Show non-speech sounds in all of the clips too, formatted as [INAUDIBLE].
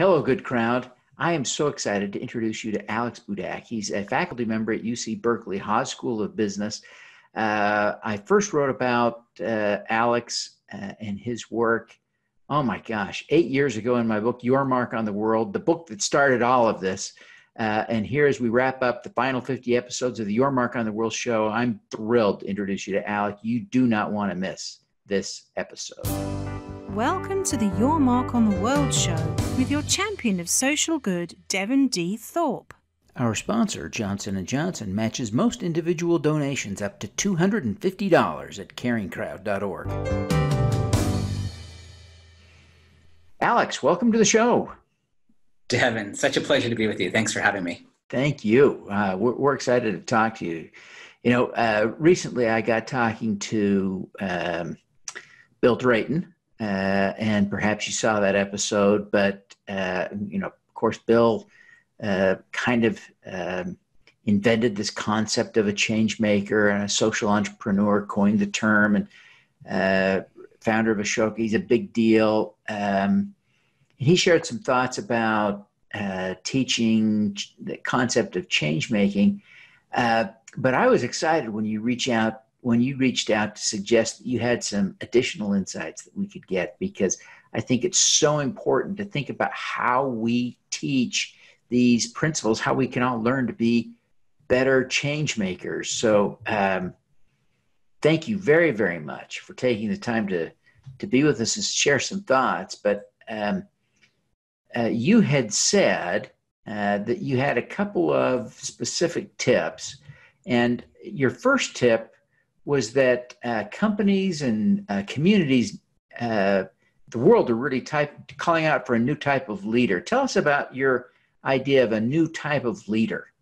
Hello, good crowd. I am so excited to introduce you to Alex Budak. He's a faculty member at UC Berkeley Haas School of Business. Uh, I first wrote about uh, Alex uh, and his work, oh my gosh, eight years ago in my book, Your Mark on the World, the book that started all of this. Uh, and here, as we wrap up the final 50 episodes of the Your Mark on the World show, I'm thrilled to introduce you to Alex. You do not want to miss this episode. Welcome to the Your Mark on the World show with your champion of social good, Devin D. Thorpe. Our sponsor, Johnson & Johnson, matches most individual donations up to $250 at caringcrowd.org. Alex, welcome to the show. Devin, such a pleasure to be with you. Thanks for having me. Thank you. Uh, we're, we're, excited to talk to you. You know, uh, recently I got talking to um, Bill Drayton, uh, and perhaps you saw that episode. But uh, you know, of course, Bill uh, kind of um, invented this concept of a change maker and a social entrepreneur, coined the term, and uh, founder of Ashoka. He's a big deal. Um, he shared some thoughts about uh, teaching the concept of change making. Uh, but I was excited when you reach out when you reached out to suggest you had some additional insights that we could get because I think it's so important to think about how we teach these principles, how we can all learn to be better change makers. So, um, thank you very, very much for taking the time to to be with us and share some thoughts. But um, uh, you had said uh, that you had a couple of specific tips, and your first tip was that uh, companies and uh, communities, uh, the world are really type, calling out for a new type of leader. Tell us about your idea of a new type of leader.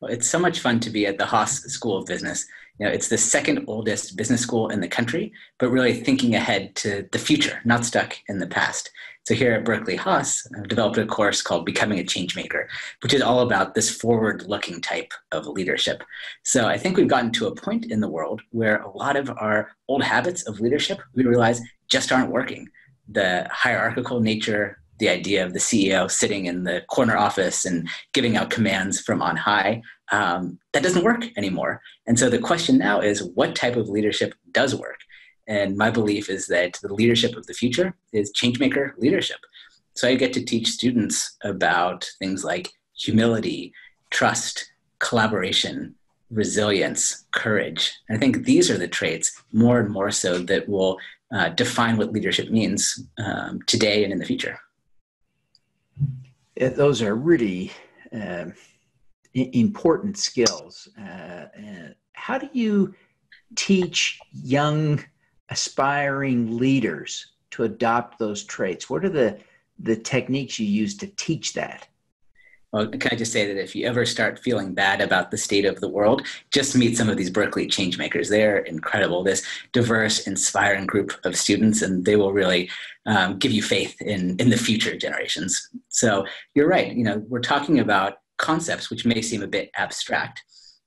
Well, it's so much fun to be at the Haas School of Business. You know, it's the second oldest business school in the country, but really thinking ahead to the future, not stuck in the past. So here at Berkeley Haas, I've developed a course called Becoming a Changemaker, which is all about this forward-looking type of leadership. So I think we've gotten to a point in the world where a lot of our old habits of leadership we realize just aren't working. The hierarchical nature, the idea of the CEO sitting in the corner office and giving out commands from on high, um, that doesn't work anymore. And so the question now is what type of leadership does work? And my belief is that the leadership of the future is changemaker leadership. So I get to teach students about things like humility, trust, collaboration, resilience, courage. And I think these are the traits more and more so that will uh, define what leadership means um, today and in the future. Those are really uh, important skills. Uh, how do you teach young aspiring leaders to adopt those traits? What are the, the techniques you use to teach that? Well, can I just say that if you ever start feeling bad about the state of the world, just meet some of these Berkeley changemakers. They're incredible. This diverse, inspiring group of students, and they will really um, give you faith in in the future generations. So you're right. You know, we're talking about concepts which may seem a bit abstract,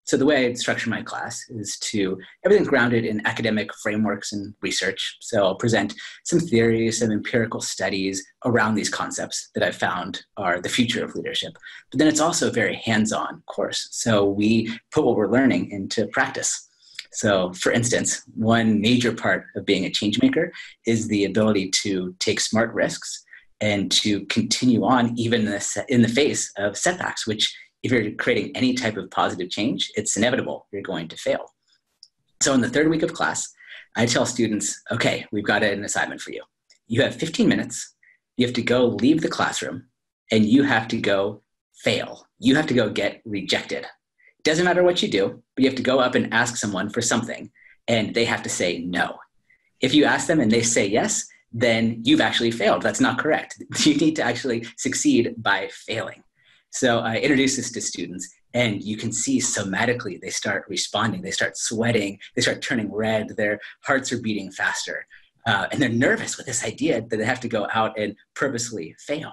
so the way I structure my class is to everything's grounded in academic frameworks and research. So I'll present some theories, some empirical studies around these concepts that I've found are the future of leadership. But then it's also a very hands-on course. So we put what we're learning into practice. So, for instance, one major part of being a change maker is the ability to take smart risks and to continue on even in the, in the face of setbacks, which if you're creating any type of positive change, it's inevitable you're going to fail. So in the third week of class, I tell students, okay, we've got an assignment for you. You have 15 minutes. You have to go leave the classroom and you have to go fail. You have to go get rejected. Doesn't matter what you do, but you have to go up and ask someone for something and they have to say no. If you ask them and they say yes, then you've actually failed. That's not correct. [LAUGHS] You need to actually succeed by failing. So I introduce this to students, and you can see somatically they start responding. They start sweating. They start turning red. Their hearts are beating faster. Uh, and they're nervous with this idea that they have to go out and purposely fail.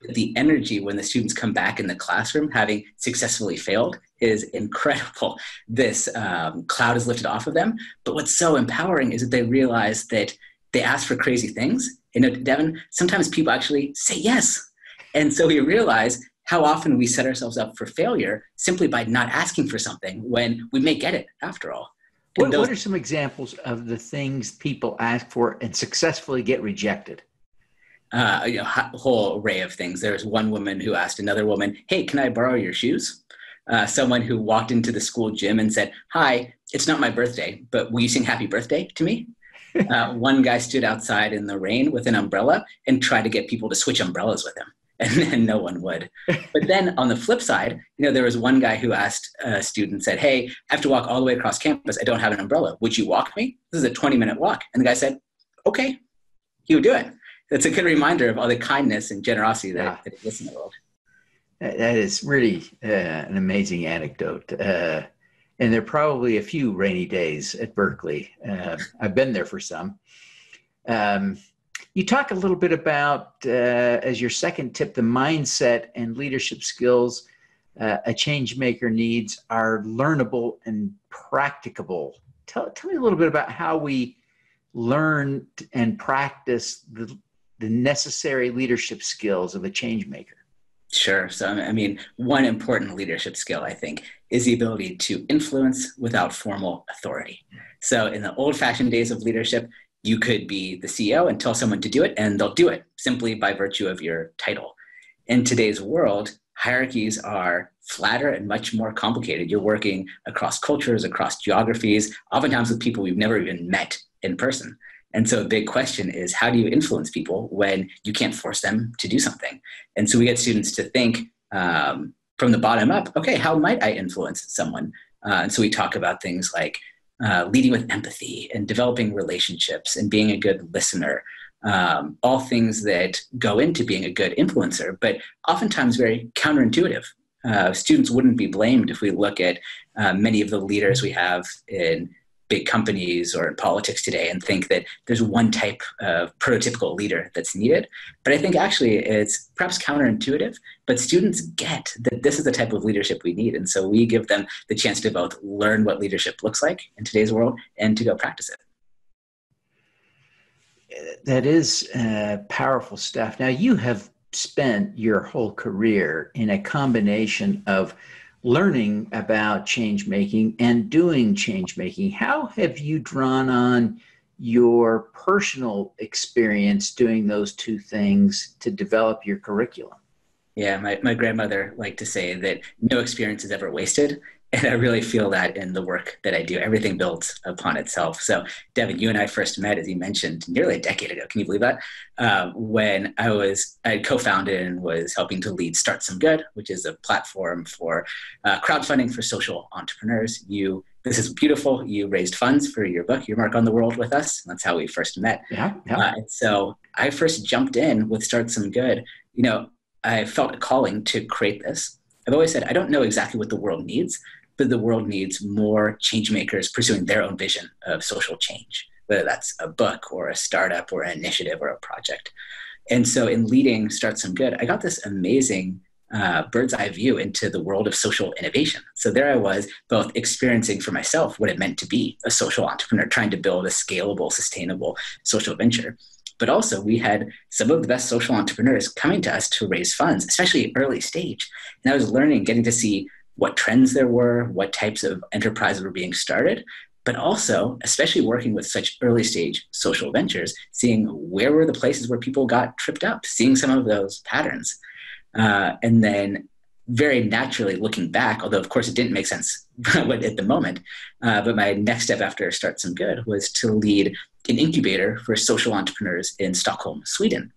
But the energy when the students come back in the classroom having successfully failed is incredible. This um, cloud is lifted off of them. But what's so empowering is that they realize that they ask for crazy things. You know, Devin, sometimes people actually say yes And so we realize how often we set ourselves up for failure simply by not asking for something when we may get it after all. What, those, what, are some examples of the things people ask for and successfully get rejected? Uh, you know, a whole array of things. There's one woman who asked another woman, "Hey, can I borrow your shoes?" Uh, someone who walked into the school gym and said, "Hi, it's not my birthday, but will you sing Happy Birthday to me?" Uh, one guy stood outside in the rain with an umbrella and tried to get people to switch umbrellas with him. [LAUGHS] And no one would. But then on the flip side, you know, there was one guy who asked a student, said, Hey, I have to walk all the way across campus. I don't have an umbrella. Would you walk me? This is a 20 minute walk. And the guy said, Okay, he would do it. That's a good reminder of all the kindness and generosity that, yeah. that exists in the world. That is really uh, an amazing anecdote. Uh, and there are probably a few rainy days at Berkeley. Uh, I've been there for some. Um, you talk a little bit about, uh, as your second tip, the mindset and leadership skills uh, a change maker needs are learnable and practicable. Tell, tell me a little bit about how we learn and practice the, the necessary leadership skills of a change maker. Sure. So, I mean, one important leadership skill, I think, is the ability to influence without formal authority. So, in the old fashioned days of leadership, you could be the CEO and tell someone to do it, and they'll do it simply by virtue of your title. In today's world, hierarchies are flatter and much more complicated. You're working across cultures, across geographies, oftentimes with people we've never even met in person. And so the big question is how do you influence people when you can't force them to do something? And so we get students to think um, from the bottom up, okay, how might I influence someone? Uh, and so we talk about things like uh, leading with empathy and developing relationships and being a good listener. Um, all things that go into being a good influencer, but oftentimes very counterintuitive. Uh, students wouldn't be blamed if we look at uh, many of the leaders we have in big companies or in politics today and think that there's one type of prototypical leader that's needed. But I think actually it's perhaps counterintuitive, but students get that this is the type of leadership we need. And so we give them the chance to both learn what leadership looks like in today's world and to go practice it. That is uh, powerful stuff. Now, you have spent your whole career in a combination of learning about change making and doing change making. How have you drawn on your personal experience doing those two things to develop your curriculum? Yeah, my, my grandmother liked to say that no experience is ever wasted. And I really feel that in the work that I do. Everything builds upon itself. So, Devin, you and I first met, as you mentioned, nearly a decade ago. Can you believe that? Um, when I was, I co-founded and was helping to lead Start Some Good, which is a platform for uh, crowdfunding for social entrepreneurs. You, this is beautiful. You raised funds for your book, Your Mark on the World, with us. That's how we first met. Yeah. yeah. Uh, and so I first jumped in with Start Some Good. You know, I felt a calling to create this. I've always said I don't know exactly what the world needs, the world needs more change makers pursuing their own vision of social change, whether that's a book or a startup or an initiative or a project. And so in leading Start Some Good, I got this amazing uh, bird's eye view into the world of social innovation. So there I was, both experiencing for myself what it meant to be a social entrepreneur, trying to build a scalable, sustainable social venture. But also, we had some of the best social entrepreneurs coming to us to raise funds, especially early stage. And I was learning, getting to see what trends there were, what types of enterprises were being started, but also, especially working with such early stage social ventures, seeing where were the places where people got tripped up, seeing some of those patterns. Uh, and then very naturally looking back, although of course it didn't make sense [LAUGHS] at the moment, uh, but my next step after Start Some Good was to lead an incubator for social entrepreneurs in Stockholm, Sweden.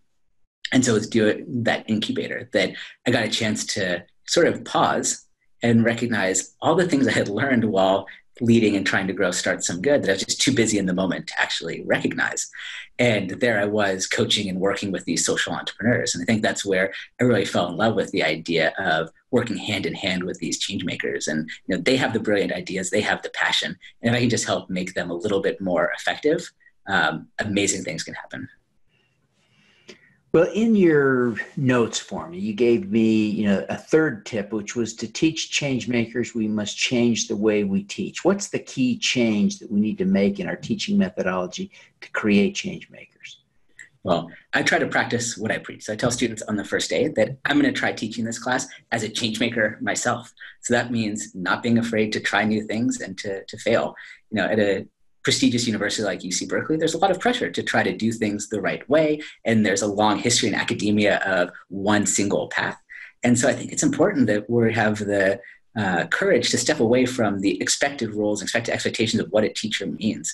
And so it's doing that incubator that I got a chance to sort of pause and recognize all the things I had learned while leading and trying to grow Start Some Good that I was just too busy in the moment to actually recognize. And there I was coaching and working with these social entrepreneurs. And I think that's where I really fell in love with the idea of working hand in hand with these change makers. And you know, they have the brilliant ideas, they have the passion. And if I can just help make them a little bit more effective, um, amazing things can happen. Well, in your notes for me, you gave me, you know, a third tip, which was to teach change makers, we must change the way we teach. What's the key change that we need to make in our teaching methodology to create change makers? Well, I try to practice what I preach. So I tell students on the first day that I'm going to try teaching this class as a change maker myself. So that means not being afraid to try new things and to, to fail. You know, at a prestigious university like UC Berkeley, there's a lot of pressure to try to do things the right way. And there's a long history in academia of one single path. And so I think it's important that we have the uh, courage to step away from the expected roles, expected expectations of what a teacher means.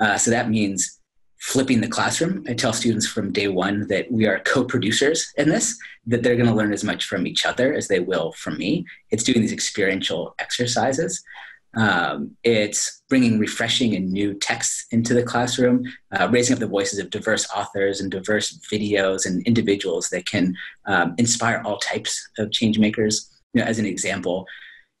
Uh, so that means flipping the classroom. I tell students from day one that we are co producers in this, that they're going to learn as much from each other as they will from me. It's doing these experiential exercises. Um, it's bringing refreshing and new texts into the classroom, uh, raising up the voices of diverse authors and diverse videos and individuals that can um, inspire all types of change makers. You know, as an example,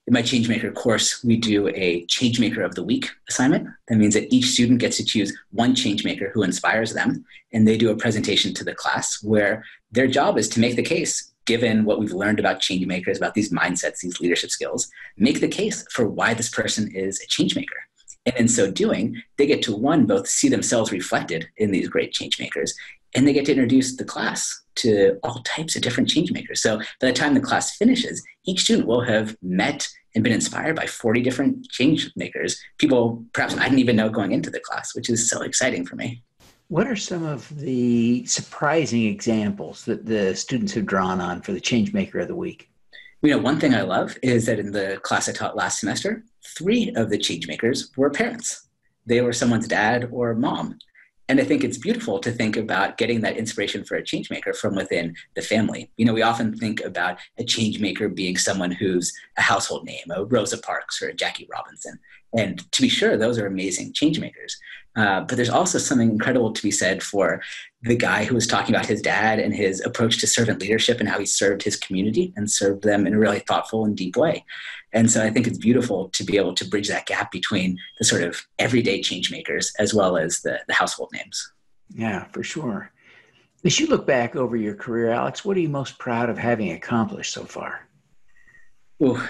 in my Changemaker course, we do a Changemaker of the Week assignment. That means that each student gets to choose one changemaker who inspires them, and they do a presentation to the class where their job is to make the case, given what we've learned about changemakers, about these mindsets, these leadership skills, make the case for why this person is a changemaker. And in so doing, they get to one, both see themselves reflected in these great changemakers, and they get to introduce the class to all types of different change makers. So by the time the class finishes, each student will have met and been inspired by 40 different change makers, people perhaps I didn't even know going into the class, which is so exciting for me. What are some of the surprising examples that the students have drawn on for the change maker of the week? You know, one thing I love is that in the class I taught last semester, three of the change makers were parents. They were someone's dad or mom. And I think it's beautiful to think about getting that inspiration for a change maker from within the family. You know, we often think about a change maker being someone who's a household name, a Rosa Parks or a Jackie Robinson. And to be sure, those are amazing change makers. Uh, but there's also something incredible to be said for the guy who was talking about his dad and his approach to servant leadership and how he served his community and served them in a really thoughtful and deep way. And so I think it's beautiful to be able to bridge that gap between the sort of everyday change makers as well as the, the household names. Yeah, for sure. As you look back over your career, Alex, what are you most proud of having accomplished so far? Ooh,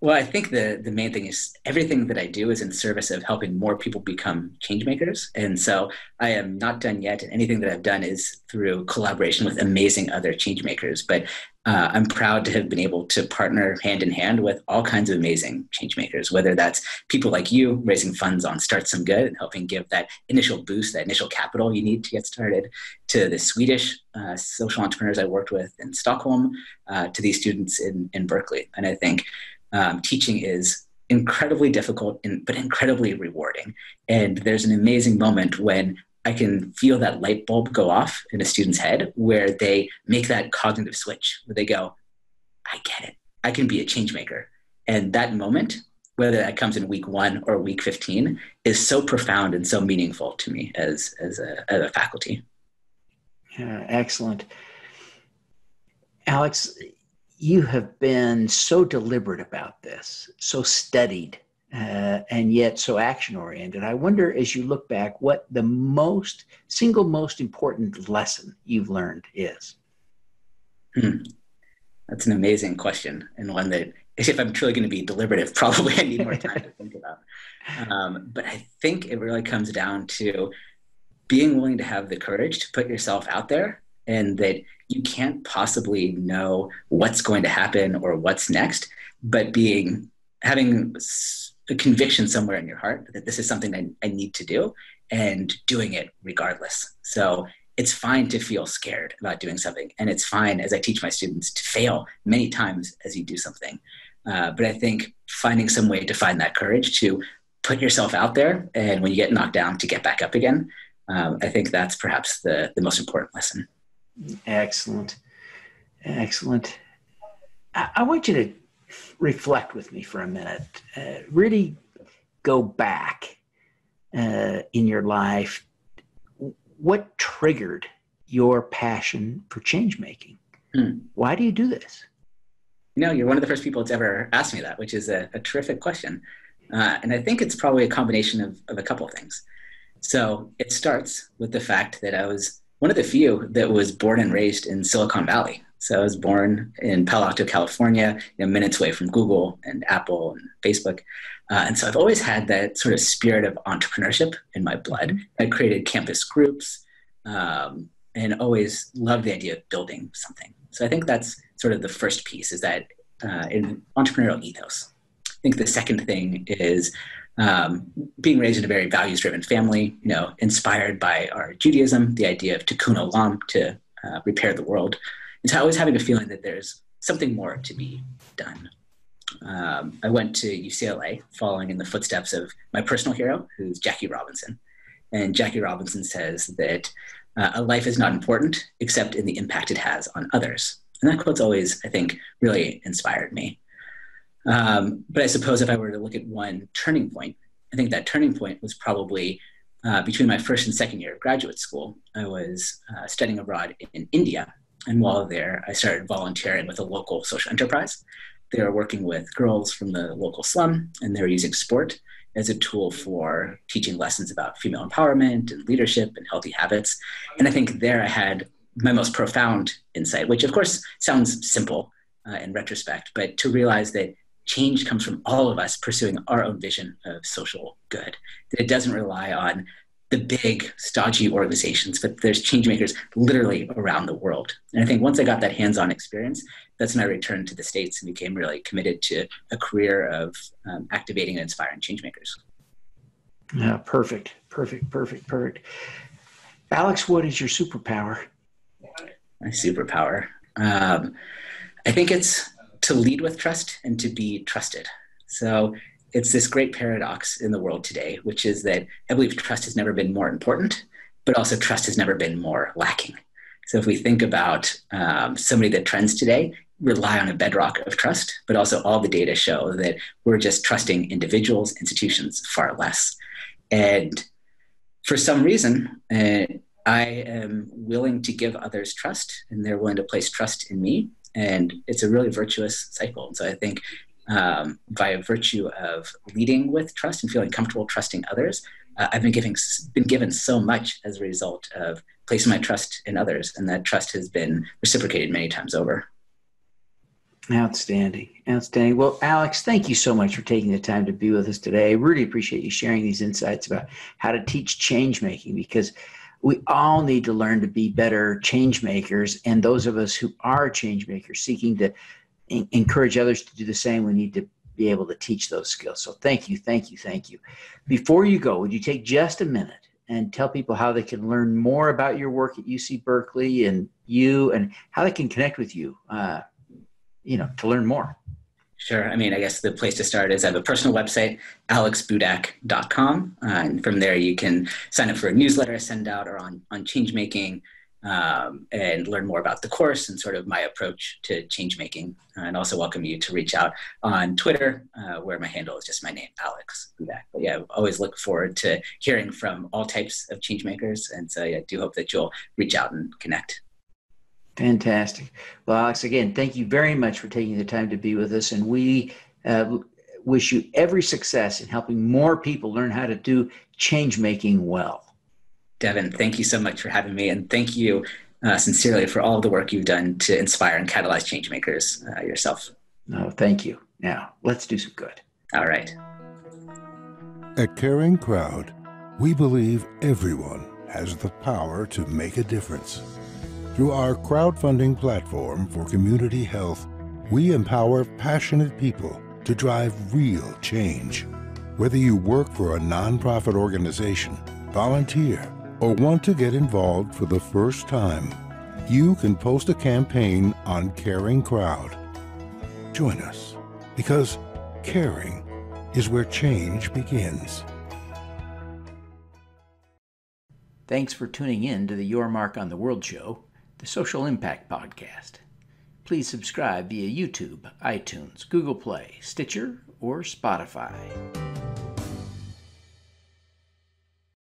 well, I think the the main thing is everything that I do is in service of helping more people become change makers. And so I am not done yet. And anything that I've done is through collaboration with amazing other change makers. But uh, I'm proud to have been able to partner hand in hand with all kinds of amazing change makers, whether that's people like you raising funds on Start Some Good and helping give that initial boost, that initial capital you need to get started, to the Swedish uh, social entrepreneurs I worked with in Stockholm, uh, to these students in, in Berkeley. And I think um, teaching is incredibly difficult but incredibly rewarding. And there's an amazing moment when I can feel that light bulb go off in a student's head where they make that cognitive switch where they go, I get it. I can be a change maker. And that moment, whether that comes in week one or week 15, is so profound and so meaningful to me as, as, a, as a faculty. Yeah, excellent. Alex, you have been so deliberate about this, so studied, uh, and yet so action oriented. I wonder, as you look back, what the most single most important lesson you've learned is. Hmm. That's an amazing question, and one that, if I'm truly going to be deliberative, [LAUGHS] probably I need more time to think about. Um, but I think it really comes down to being willing to have the courage to put yourself out there and that you can't possibly know what's going to happen or what's next but being having a conviction somewhere in your heart that this is something I, I need to do and doing it regardless so it's fine to feel scared about doing something and it's fine as i teach my students to fail many times as you do something uh, but i think finding some way to find that courage to put yourself out there and when you get knocked down to get back up again um, i think that's perhaps the, the most important lesson Excellent. Excellent. I, I, want you to reflect with me for a minute. Uh, really go back uh, in your life. What triggered your passion for change making? Hmm. Why do you do this? You know, you're one of the first people that's ever asked me that, which is a, a terrific question. Uh, and I think it's probably a combination of, of a couple of things. So it starts with the fact that I was one of the few that was born and raised in Silicon Valley. So I was born in Palo Alto, California, you know, minutes away from Google and Apple and Facebook. Uh, and so I've always had that sort of spirit of entrepreneurship in my blood. I created campus groups, um, and always loved the idea of building something. So I think that's sort of the first piece is that uh, entrepreneurial ethos. I think the second thing is um, being raised in a very values driven family, you know, inspired by our Judaism, the idea of tikkun olam, to uh, repair the world. And so always having a feeling that there's something more to be done. Um, I went to UCLA following in the footsteps of my personal hero, who's Jackie Robinson. And Jackie Robinson says that uh, a life is not important except in the impact it has on others. And that quote's always, I think, really inspired me. Um, but I suppose if I were to look at one turning point, I think that turning point was probably uh, between my first and second year of graduate school. I was uh, studying abroad in India. And while there, I started volunteering with a local social enterprise. They were working with girls from the local slum, and they were using sport as a tool for teaching lessons about female empowerment and leadership and healthy habits. And I think there I had my most profound insight, which of course sounds simple uh, in retrospect, but to realize that change comes from all of us pursuing our own vision of social good, that it doesn't rely on the big, stodgy organizations, but there's change makers literally around the world. And I think once I got that hands on experience, that's when I returned to the States and became really committed to a career of um, activating and inspiring change makers. Yeah, perfect, perfect, perfect, perfect. Alex, what is your superpower? My superpower. Um, I think it's to lead with trust and to be trusted. So it's this great paradox in the world today, which is that I believe trust has never been more important, but also trust has never been more lacking. So if we think about um, so many of the trends today, rely on a bedrock of trust, but also all the data show that we're just trusting individuals, institutions far less. And for some reason, uh, I am willing to give others trust, and they're willing to place trust in me. And it's a really virtuous cycle. And so I think um, by virtue of leading with trust and feeling comfortable trusting others, uh, I've been giving been given so much as a result of placing my trust in others, and that trust has been reciprocated many times over. Outstanding, outstanding. Well, Alex, thank you so much for taking the time to be with us today. I really appreciate you sharing these insights about how to teach change making because we all need to learn to be better change makers, and those of us who are change makers seeking to encourage others to do the same, we need to be able to teach those skills. So thank you, thank you, thank you. Before you go, would you take just a minute and tell people how they can learn more about your work at UC Berkeley and you and how they can connect with you, uh, you know, to learn more? Sure. I mean, I guess the place to start is I have a personal website, alexbudak.com. Uh, and from there, you can sign up for a newsletter I send out or on, on change making um, and learn more about the course and sort of my approach to change making. Uh, and also welcome you to reach out on Twitter, uh, where my handle is just my name, Alex. But yeah, always look forward to hearing from all types of change makers. And so yeah, I do hope that you'll reach out and connect. Fantastic. Well, Alex, again, thank you very much for taking the time to be with us. And we uh, wish you every success in helping more people learn how to do change making well. Devin, thank you so much for having me, and thank you uh, sincerely for all the work you've done to inspire and catalyze changemakers uh, yourself. No, thank you. Now, let's do some good. All right. At Caring Crowd, we believe everyone has the power to make a difference. Through our crowdfunding platform for community health, we empower passionate people to drive real change. Whether you work for a nonprofit organization, volunteer, or want to get involved for the first time, you can post a campaign on Caring Crowd. Join us because caring is where change begins. Thanks for tuning in to the Your Mark on the World show, the Social Impact Podcast. Please subscribe via YouTube, iTunes, Google Play, Stitcher, or Spotify.